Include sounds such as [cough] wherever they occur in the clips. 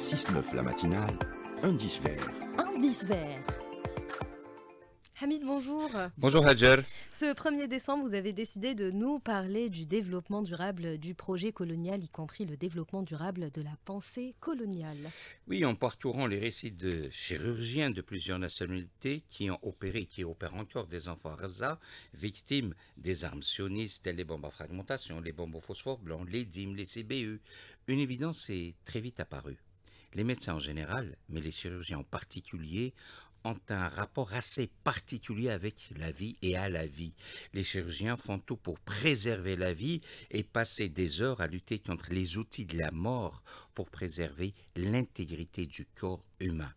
6-9 la matinale, indice vert. Indice vert. Hamid, bonjour. Bonjour Hadjer. Ce 1er décembre, vous avez décidé de nous parler du développement durable du projet colonial, y compris le développement durable de la pensée coloniale. Oui, en parcourant les récits de chirurgiens de plusieurs nationalités qui ont opéré, qui opèrent encore des enfants Raza, victimes des armes sionistes, les bombes à fragmentation, les bombes au phosphore blanc, les dîmes, les CBU, une évidence est très vite apparue. Les médecins en général, mais les chirurgiens en particulier, ont un rapport assez particulier avec la vie et à la vie. Les chirurgiens font tout pour préserver la vie et passer des heures à lutter contre les outils de la mort pour préserver l'intégrité du corps humain.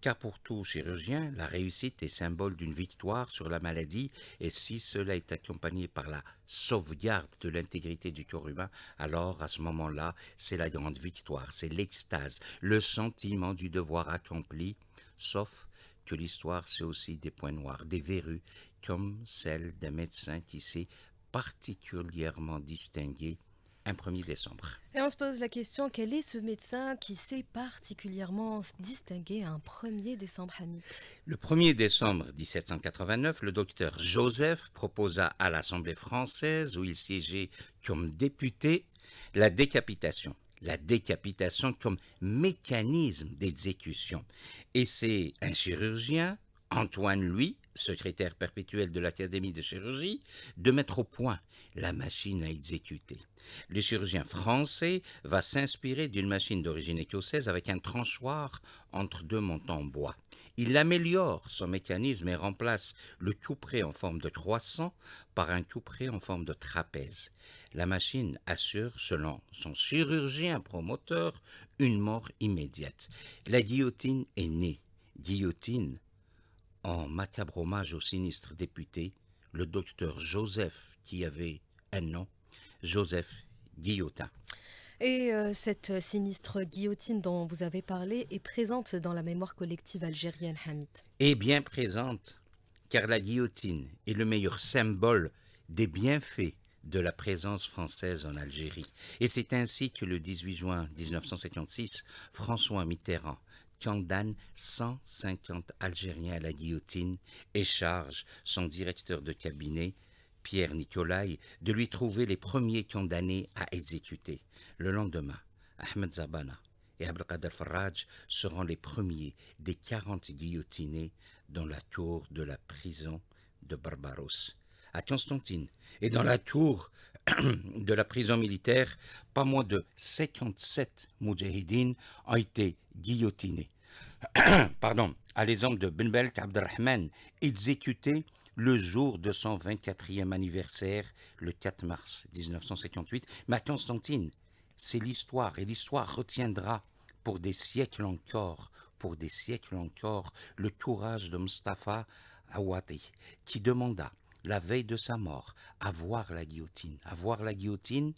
Car pour tout chirurgien, la réussite est symbole d'une victoire sur la maladie et si cela est accompagné par la sauvegarde de l'intégrité du corps humain, alors à ce moment-là, c'est la grande victoire, c'est l'extase, le sentiment du devoir accompli, sauf que l'histoire, c'est aussi des points noirs, des verrues, comme celle d'un médecin qui s'est particulièrement distingué un 1er décembre. Et on se pose la question, quel est ce médecin qui s'est particulièrement distingué un 1er décembre, Hamid? Le 1er décembre 1789, le docteur Joseph proposa à l'Assemblée française, où il siégeait comme député, la décapitation la décapitation comme mécanisme d'exécution. Et c'est un chirurgien, Antoine Louis, secrétaire perpétuel de l'Académie de chirurgie, de mettre au point la machine à exécuter. Le chirurgien français va s'inspirer d'une machine d'origine écossaise avec un tranchoir entre deux montants en bois. Il améliore son mécanisme et remplace le couperet en forme de croissant par un couperet en forme de trapèze. La machine assure, selon son chirurgien promoteur, une mort immédiate. La guillotine est née. Guillotine en macabre hommage au sinistre député, le docteur Joseph, qui avait un nom, Joseph Guillotin. Et euh, cette sinistre guillotine dont vous avez parlé est présente dans la mémoire collective algérienne, Hamid. Et bien présente, car la guillotine est le meilleur symbole des bienfaits de la présence française en Algérie. Et c'est ainsi que le 18 juin 1956, François Mitterrand condamne 150 Algériens à la guillotine et charge son directeur de cabinet, Pierre Nicolai, de lui trouver les premiers condamnés à exécuter. Le lendemain, Ahmed Zabana et Abdelkader Faraj seront les premiers des 40 guillotinés dans la tour de la prison de Barbaros. À Constantine et dans la tour [clears throat] de la prison militaire, pas moins de 57 moudjahidines ont été guillotinés. [clears throat] Pardon, à l'exemple de Ben Belk Abdelrahman, exécuté le jour de son 24e anniversaire, le 4 mars 1958. Mais à Constantine, c'est l'histoire, et l'histoire retiendra pour des siècles encore, pour des siècles encore, le courage de Mustafa Awati, qui demanda, la veille de sa mort, à voir la guillotine. À voir la guillotine,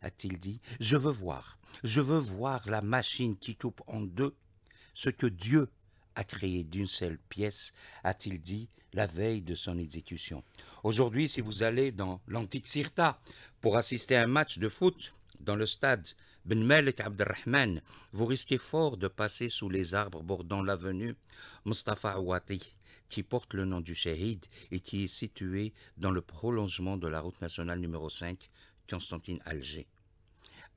a-t-il dit, je veux voir, je veux voir la machine qui coupe en deux ce que Dieu a créé d'une seule pièce, a-t-il dit la veille de son exécution. Aujourd'hui, si vous allez dans l'antique Sirta pour assister à un match de foot dans le stade Ben Malik Abdelrahman, vous risquez fort de passer sous les arbres bordant l'avenue Mustafa Awati, qui porte le nom du Shahid et qui est situé dans le prolongement de la route nationale numéro 5, Constantine-Alger.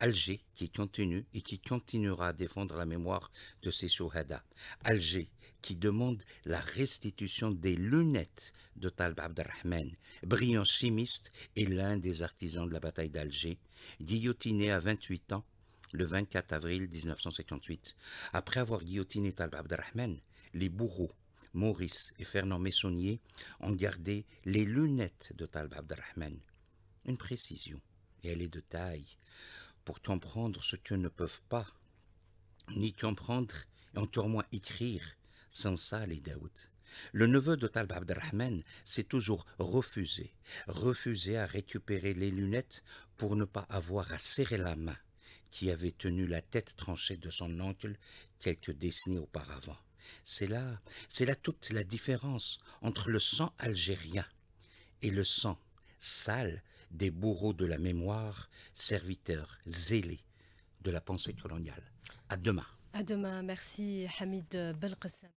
Alger qui continue et qui continuera à défendre la mémoire de ses shuhada. Alger qui demande la restitution des lunettes de Talb Abdelrahman, brillant chimiste et l'un des artisans de la bataille d'Alger, guillotiné à 28 ans le 24 avril 1958. Après avoir guillotiné Talb Abdelrahman, les bourreaux Maurice et Fernand Messonnier ont gardé les lunettes de Talb Abdelrahman. Une précision, et elle est de taille, pour comprendre ce que ne peuvent pas, ni comprendre et encore moins écrire sans ça les Daoud. Le neveu de Talb Abdelrahman s'est toujours refusé, refusé à récupérer les lunettes pour ne pas avoir à serrer la main qui avait tenu la tête tranchée de son oncle quelques décennies auparavant. C'est là, c'est là toute la différence entre le sang algérien et le sang sale des bourreaux de la mémoire, serviteurs zélés de la pensée coloniale. À demain. À demain. Merci Hamid Belqassam.